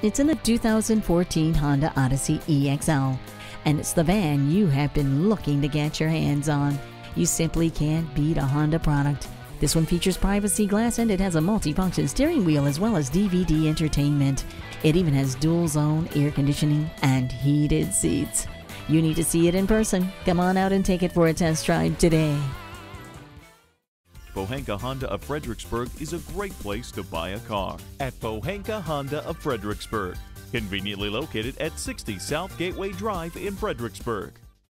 It's in the 2014 Honda Odyssey EXL, and it's the van you have been looking to get your hands on. You simply can't beat a Honda product. This one features privacy glass and it has a multifunction steering wheel as well as DVD entertainment. It even has dual zone air conditioning and heated seats. You need to see it in person. Come on out and take it for a test drive today. Pohanka Honda of Fredericksburg is a great place to buy a car. At Pohanka Honda of Fredericksburg, conveniently located at 60 South Gateway Drive in Fredericksburg.